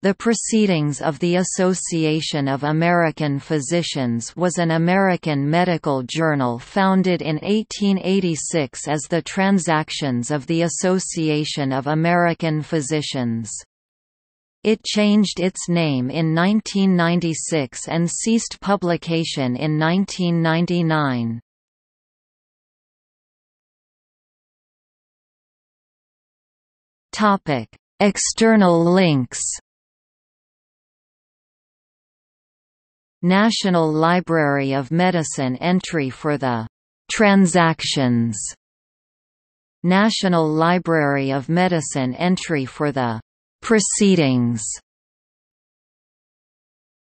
The Proceedings of the Association of American Physicians was an American medical journal founded in 1886 as the Transactions of the Association of American Physicians. It changed its name in 1996 and ceased publication in 1999. External links National Library of Medicine entry for the «Transactions» National Library of Medicine entry for the «Proceedings»